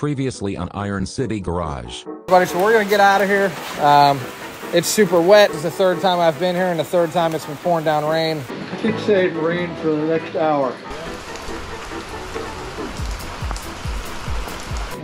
Previously on Iron City Garage. Everybody, so we're gonna get out of here. Um, it's super wet. It's the third time I've been here, and the third time it's been pouring down rain. Fixate rain for the next hour.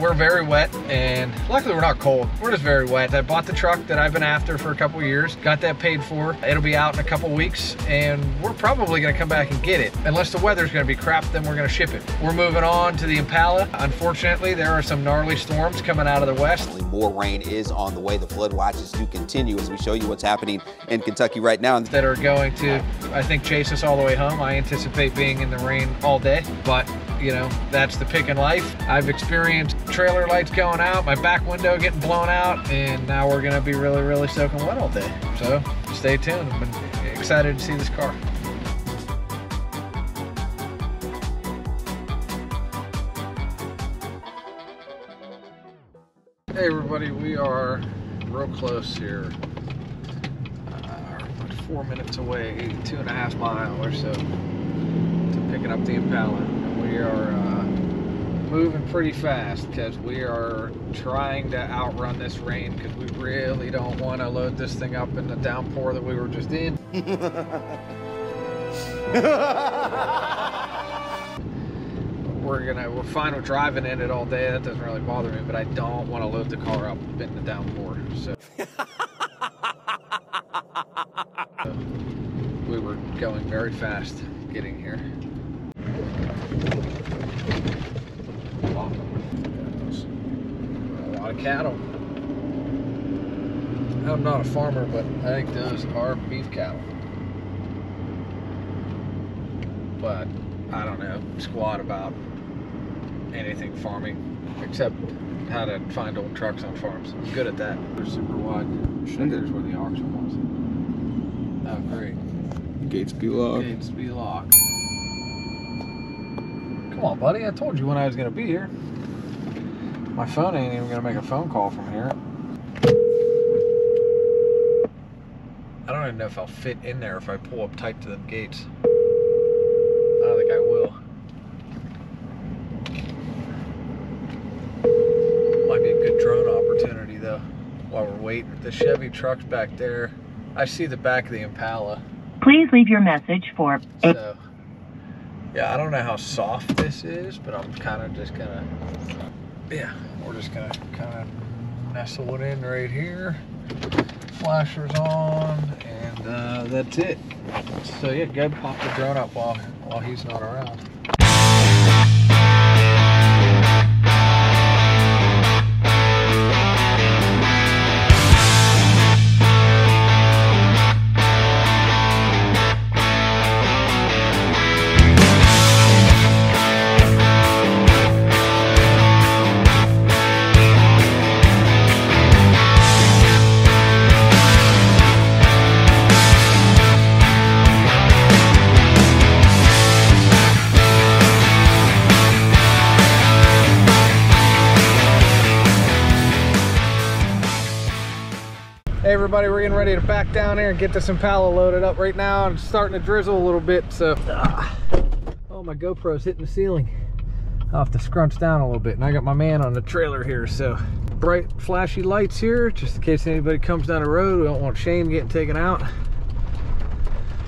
We're very wet, and luckily we're not cold. We're just very wet. I bought the truck that I've been after for a couple years, got that paid for. It'll be out in a couple weeks, and we're probably gonna come back and get it. Unless the weather's gonna be crap, then we're gonna ship it. We're moving on to the Impala. Unfortunately, there are some gnarly storms coming out of the west. More rain is on the way. The flood watches do continue as we show you what's happening in Kentucky right now. that are going to, I think, chase us all the way home. I anticipate being in the rain all day, but you know, that's the pick in life. I've experienced trailer lights going out, my back window getting blown out, and now we're gonna be really, really soaking wet all day. So stay tuned. I'm excited to see this car. Hey everybody, we are real close here. Uh, four minutes away, two and a half mile or so to picking up the Impala. We are uh, moving pretty fast because we are trying to outrun this rain because we really don't want to load this thing up in the downpour that we were just in. we're gonna we're fine with driving in it all day. That doesn't really bother me, but I don't want to load the car up in the downpour. So we were going very fast getting here. A lot of cattle. I'm not a farmer, but I think those are beef cattle. But I don't know squat about anything farming except how to find old trucks on farms. I'm good at that. They're super wide. I think there's where the auction was. Oh, great. Gates be locked. Gates be locked. Come on, buddy. I told you when I was going to be here. My phone ain't even going to make a phone call from here. I don't even know if I'll fit in there if I pull up tight to them gates. I don't think I will. Might be a good drone opportunity though while we're waiting. The Chevy truck's back there. I see the back of the Impala. Please leave your message for So, yeah, I don't know how soft this is, but I'm kind of just gonna, yeah, we're just gonna kind of nestle it in right here. Flashers on, and uh, that's it. So yeah, go pop the drone up while while he's not around. Everybody, we're getting ready to back down here and get this Impala loaded up right now. It's starting to drizzle a little bit, so. ah. Oh, my GoPro's hitting the ceiling. I'll have to scrunch down a little bit. And I got my man on the trailer here, so. Bright flashy lights here, just in case anybody comes down the road. We don't want Shane getting taken out.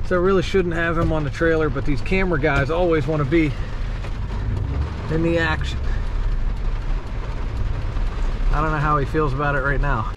So I really shouldn't have him on the trailer, but these camera guys always want to be in the action. I don't know how he feels about it right now.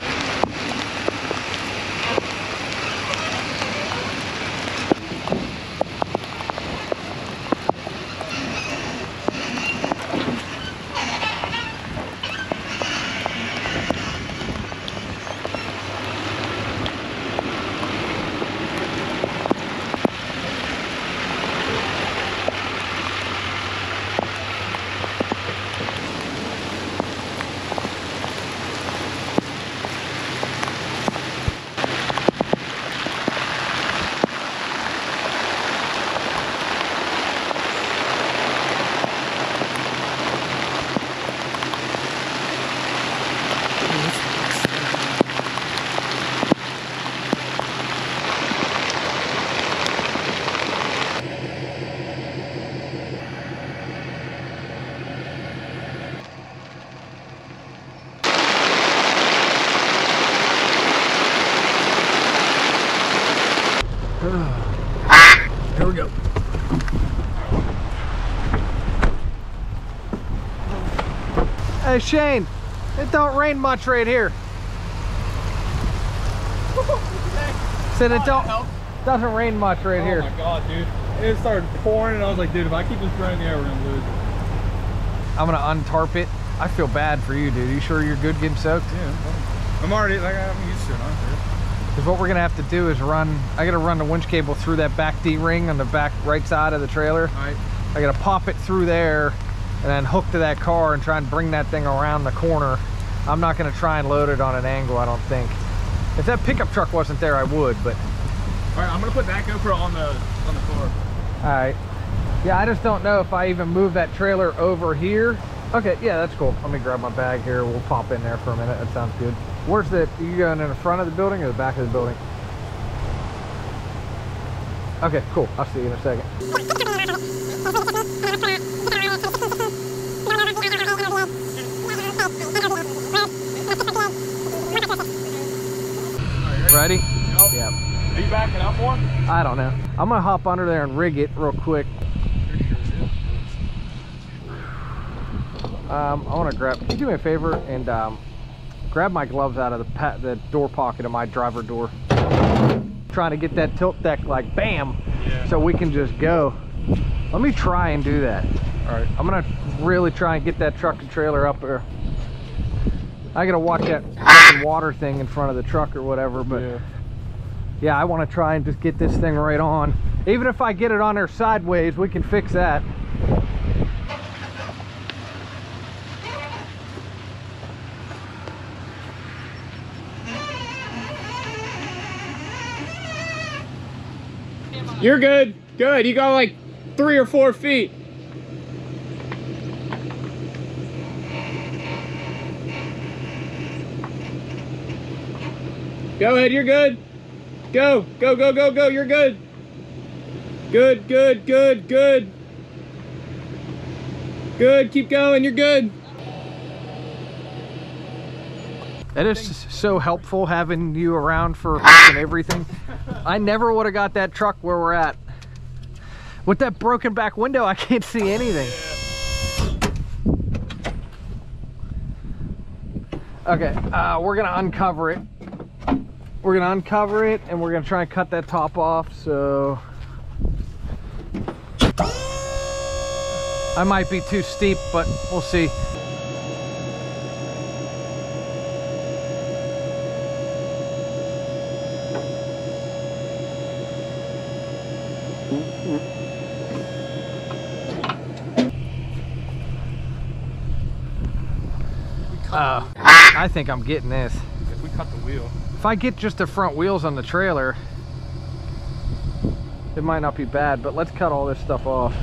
Hey Shane, it don't rain much right here. Said it oh, don't doesn't rain much right Oh here. my god, dude. It started pouring and I was like, dude, if I keep this running in the air, we're gonna lose it. I'm gonna untarp it. I feel bad for you, dude. You sure you're good getting soaked? Yeah, I'm already, like, I'm used to it, honestly. Because what we're gonna have to do is run. I gotta run the winch cable through that back D ring on the back right side of the trailer. Alright. I gotta pop it through there and then hook to that car and try and bring that thing around the corner. I'm not gonna try and load it on an angle, I don't think. If that pickup truck wasn't there, I would, but Alright, I'm gonna put that GoPro on the, on the floor. all right. Yeah, I just don't know if I even move that trailer over here. Okay, yeah, that's cool. Let me grab my bag here. We'll pop in there for a minute. That sounds good. Where's the, you going in the front of the building or the back of the building? Okay, cool. I'll see you in a second. Ready? Yep. Yeah. Are you backing up more? I don't know. I'm gonna hop under there and rig it real quick. Um, I want to grab. Can you do me a favor and um, grab my gloves out of the the door pocket of my driver door? Trying to get that tilt deck like bam, Yeah. so we can just go. Let me try and do that. All right. I'm gonna really try and get that truck and trailer up there. I gotta watch that ah. fucking water thing in front of the truck or whatever, but Yeah. yeah, I want to try and just get this thing right on. Even if I get it on there sideways, we can fix that. You're good. Good. You got like three or four feet. Go ahead. You're good. Go. Go, go, go, go. You're good. Good, good, good, good. Good. Keep going. You're good. That is so helpful having you around for fucking everything. I never would have got that truck where we're at. With that broken back window, I can't see anything. Okay, uh, we're gonna uncover it. We're gonna uncover it and we're gonna try and cut that top off, so. I might be too steep, but we'll see. Uh, I think I'm getting this. If we cut the wheel. If I get just the front wheels on the trailer, it might not be bad, but let's cut all this stuff off.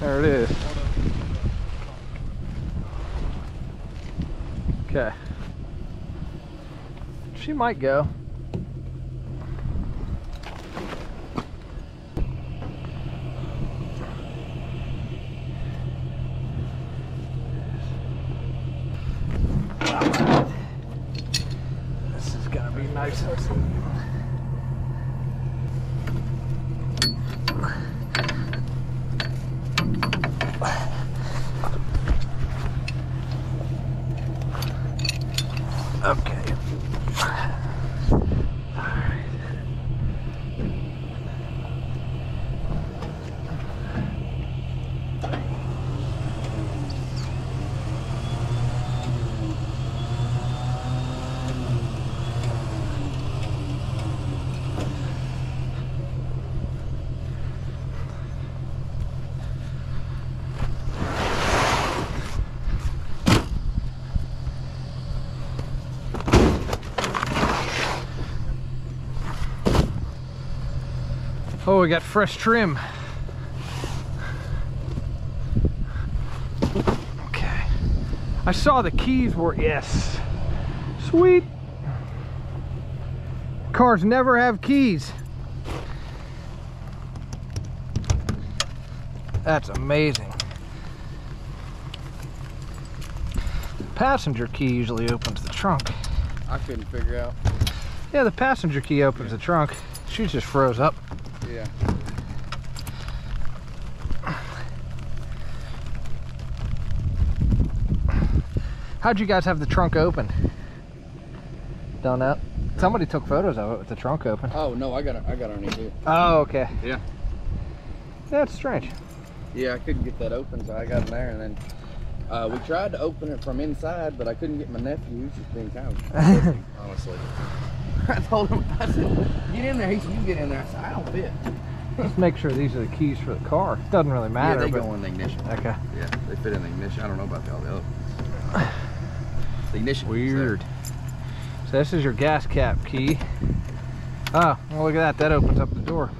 There it is. Okay. She might go. This is gonna be nice and Okay. Oh, we got fresh trim. Okay. I saw the keys were, yes. Sweet. Cars never have keys. That's amazing. Passenger key usually opens the trunk. I couldn't figure out. Yeah, the passenger key opens the trunk. She just froze up. Yeah. How'd you guys have the trunk open? Don't know. Somebody took photos of it with the trunk open. Oh no, I got it. I got it underneath here. Oh, okay. Yeah. That's strange. Yeah, I couldn't get that open, so I got in there, and then uh, we tried to open it from inside, but I couldn't get my nephew. He's just being kind of honestly. I told him, I said, "Get in there." He said, "You get in there." I said, "I don't fit." Let's make sure these are the keys for the car. It Doesn't really matter. yeah, they go in the ignition. Okay. Yeah, they fit in the ignition. I don't know about the all the other. The ignition. Weird. So this is your gas cap key. Oh, well look at that. That opens up the door.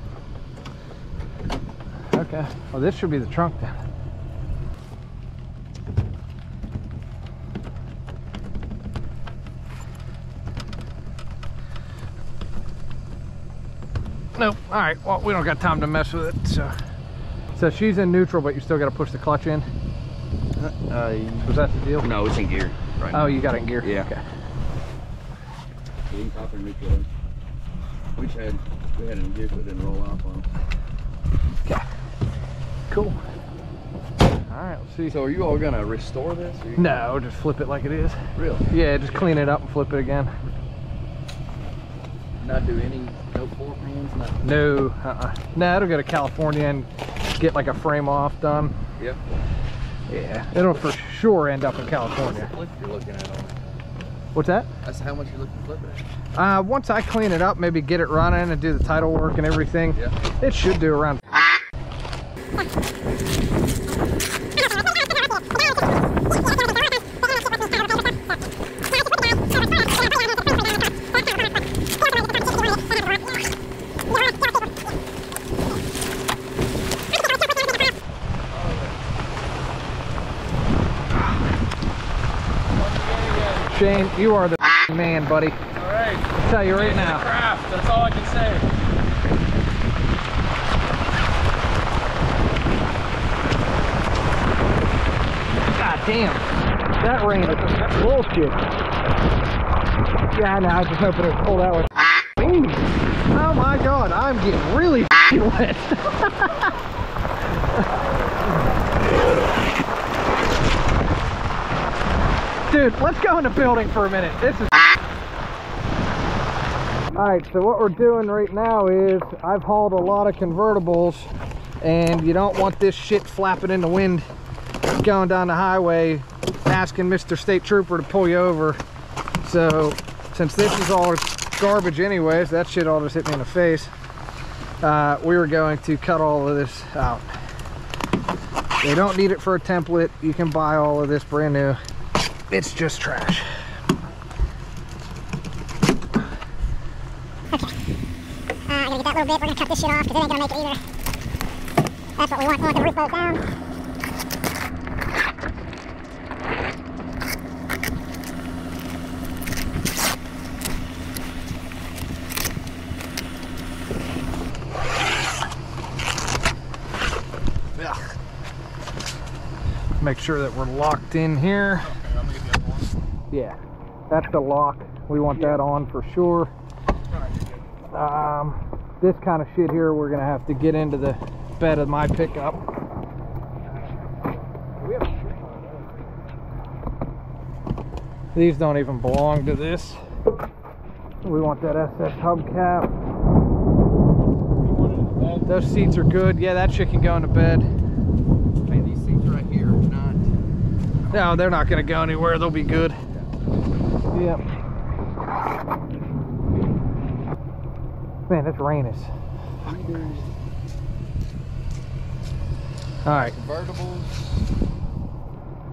Okay. Well, this should be the trunk then. Nope. All right. Well, we don't got time to mess with it. So, so she's in neutral, but you still got to push the clutch in. Uh, Was that the deal? no, it's in gear. Right. Oh, you got it in gear. Yeah. Okay. We didn't neutral. We had we had in gear, so it didn't roll off on. Okay. Cool. All right. Let's see. So are you all gonna restore this? No, just flip it like it is. Really? Yeah, just clean it up and flip it again. Not do any no floor pans, nothing. No, uh-uh. No, it'll go to California and get like a frame off done. Yep. Yeah, it'll for sure end up in California. You're looking at. What's that? That's how much you're looking to flip it at. Uh, once I clean it up, maybe get it running and do the title work and everything, Yeah. it should do around. Shane, you are the ah. man, buddy. All right. I'll tell you right now. Craft. That's all I can say. God damn. That rain is bullshit. Yeah, I know. I was just hoping it would pull that one. Ooh. Oh my god, I'm getting really ah. wet. Dude, let's go in the building for a minute. This is Alright, so what we're doing right now is I've hauled a lot of convertibles and you don't want this shit flapping in the wind going down the highway asking Mr. State Trooper to pull you over. So since this is all garbage anyways, that shit all just hit me in the face. Uh, we were going to cut all of this out. They don't need it for a template. You can buy all of this brand new. It's just trash. Uh, I'm gonna get that little bit. We're gonna cut this shit off because it ain't gonna make it either. That's what we want. We want the roof bolt down. Make sure that we're locked in here. Yeah, that's the lock. We want that on for sure. Um, this kind of shit here, we're gonna have to get into the bed of my pickup. These don't even belong to this. We want that SS hubcap. Those seats are good. Yeah, that shit can go into bed. Hey, these seats right here are not. No, they're not gonna go anywhere. They'll be good. Yep. Man, this rain is. All right, Convertibles.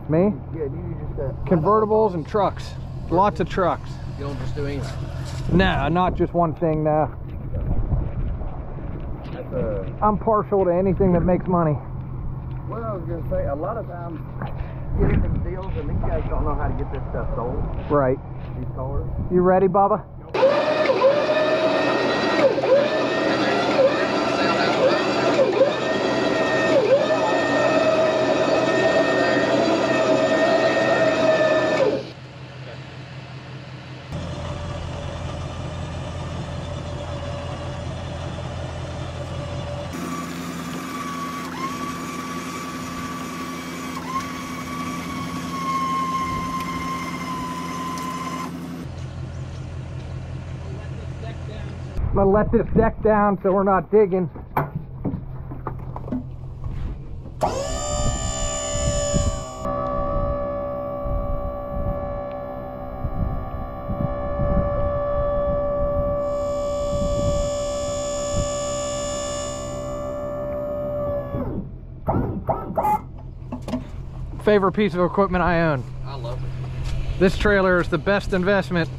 me, Yeah, you just uh, convertibles and trucks. Lots of trucks. You don't just do anything. No, not just one thing. Uh, I'm partial to anything that makes money. Well, I was gonna say, a lot of times you get into deals and these guys don't know how to get this stuff sold. Right. These cars. You ready, Bubba? Gonna let this deck down so we're not digging. Favorite piece of equipment I own. I love it. This trailer is the best investment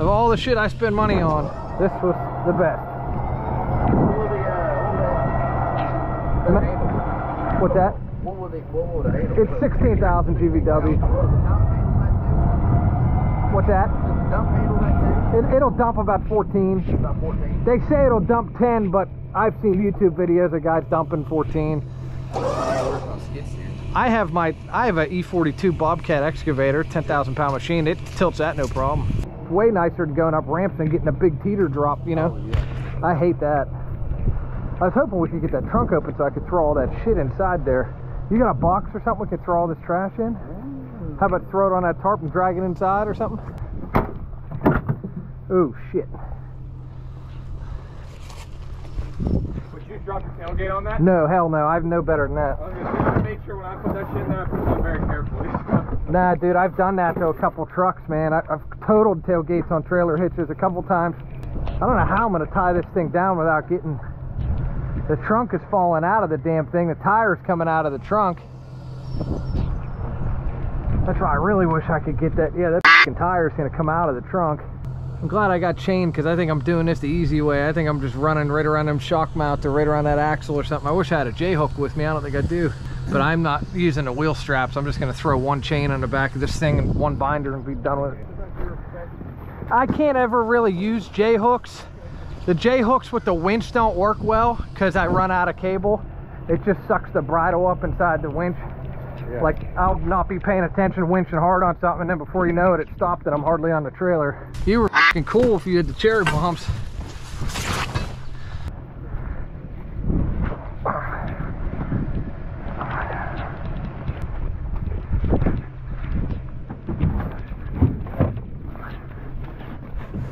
of all the shit I spend money on. This was the best. What's that? What the, what will the? It's 16,000 GVW. What's that? It, it'll dump about 14. About 14. They say it'll dump 10, but I've seen YouTube videos of guys dumping 14. Where's my skid steer? I have my I have a E42 Bobcat excavator, 10,000 pound machine. It tilts that no problem. Way nicer than going up ramps and getting a big teeter drop, you know. Oh, I hate that. I was hoping we could get that trunk open so I could throw all that shit inside there. You got a box or something we could throw all this trash in? How about throw it on that tarp and drag it inside or something? Oh shit. Would you drop your tailgate on that? No, hell no. I've no better than that. I was gonna say, I made sure when I put that shit in there, I put it very. Nah, dude, I've done that to a couple trucks, man. I, I've totaled tailgates on trailer hitches a couple times. I don't know how I'm gonna tie this thing down without getting. The trunk is falling out of the damn thing. The tire's coming out of the trunk. That's why I really wish I could get that. Yeah, that tire's gonna come out of the trunk. I'm glad I got chained because I think I'm doing this the easy way. I think I'm just running right around them shock mounts or right around that axle or something. I wish I had a J hook with me. I don't think I do. But I'm not using the wheel straps. I'm just gonna throw one chain on the back of this thing and one binder and be done with it. I can't ever really use J hooks. The J hooks with the winch don't work well because I run out of cable. It just sucks the bridle up inside the winch. Like I'll not be paying attention, winching hard on something, and then before you know it, it stopped and I'm hardly on the trailer. You were fing cool if you had the cherry bumps.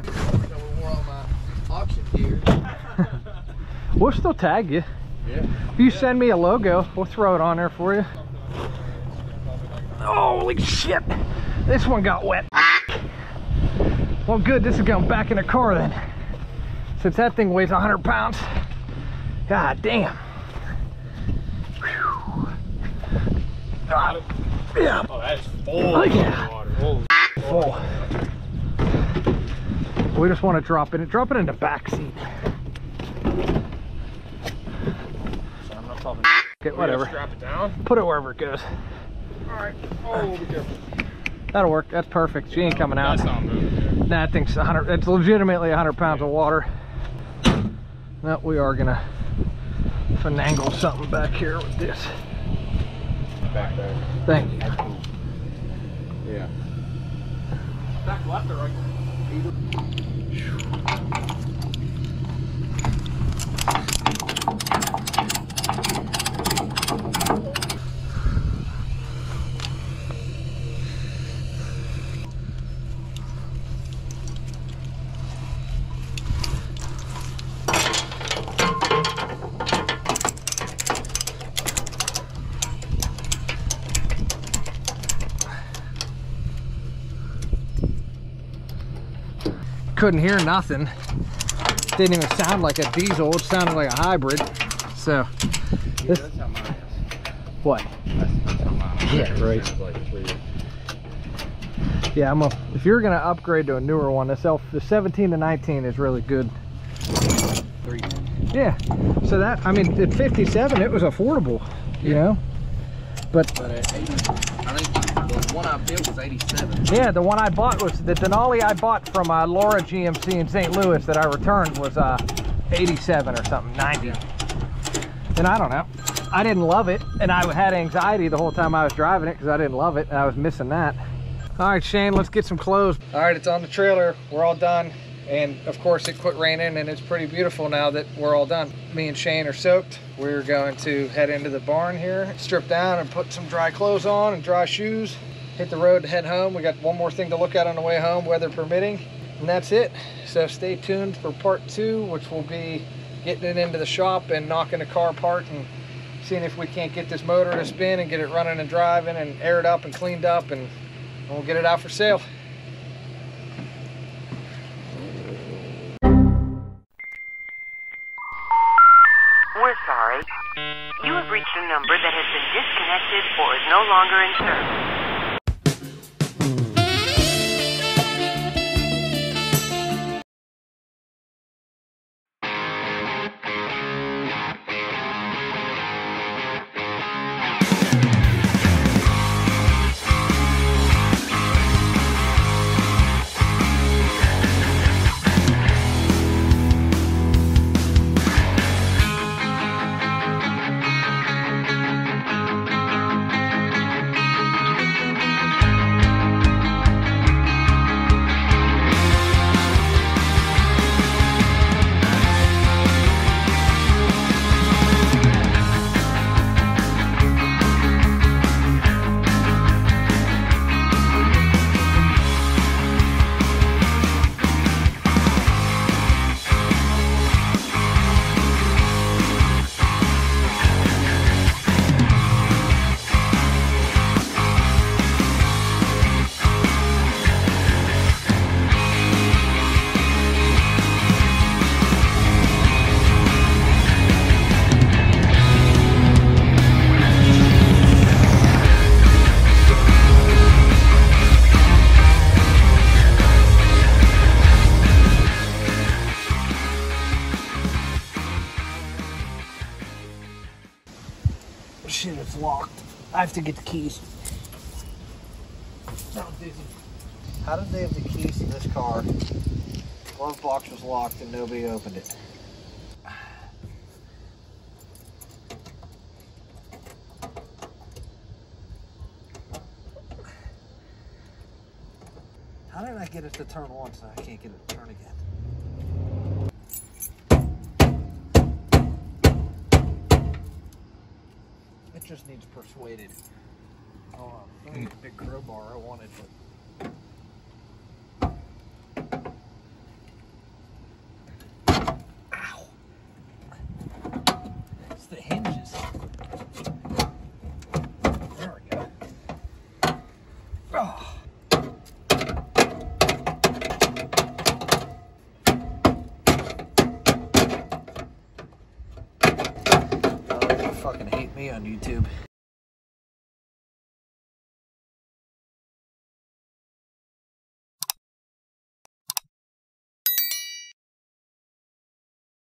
I wore all my auction gear. We'll still tag you. Yeah. If you send me a logo, we'll throw it on there for you. Holy shit! This one got wet. Well, good. This is going back in the car then. Since that thing weighs 100 pounds. God damn. Whew. God. Yeah. Oh, that is full Oh, yeah. water. Holy Full. We just want to drop it. Drop it in the back seat. I'm not talking. Okay, whatever. Strap it down. Put it wherever it goes. Alright. Oh, be careful. That'll work. That's perfect. She ain't coming out. That's not moving. Nah, that thing's 100. It's legitimately 100 pounds of water. No, we are gonna finagle something back here with this. Back there. Thank you. Yeah. Back left or right? Couldn't hear nothing. Didn't even sound like a diesel. It sounded like a hybrid. So, this, That's how mine is. what? That's how mine is. Yeah, right. Sounds like three. Yeah, I'm a, if you're gonna upgrade to a newer one, this L, the 17 to 19 is really good. Three. Yeah. So that, I mean, at 57, it was affordable, you know? But But 80, I think the one I built was 87. Yeah, the one I bought was the Denali I bought from uh, Laura GMC in St. Louis that I returned was uh, 87 or something, 90. And I don't know. I didn't love it, and I had anxiety the whole time I was driving it because I didn't love it, and I was missing that. All right, Shane, let's get some clothes. All right, it's on the trailer. We're all done. And of course, it quit raining, and it's pretty beautiful now that we're all done. Me and Shane are soaked. We're going to head into the barn here, strip down, and put some dry clothes on and dry shoes. Hit the road to head home. We got one more thing to look at on the way home, weather permitting. And that's it. So stay tuned for part two, which will be getting it into the shop and knocking the car apart and seeing if we can't get this motor to spin and get it running and driving and aired up and cleaned up and we'll get it out for sale. Or is no longer in service. To get the keys. How did they have the keys to this car? Glove box was locked and nobody opened it. How did I get it to turn on so I can't get it to turn again? Just needs persuaded. Oh, uh, a big crowbar. I wanted it. Ow! It's the hinges. There we go. Oh. Oh, you fucking hate me on YouTube.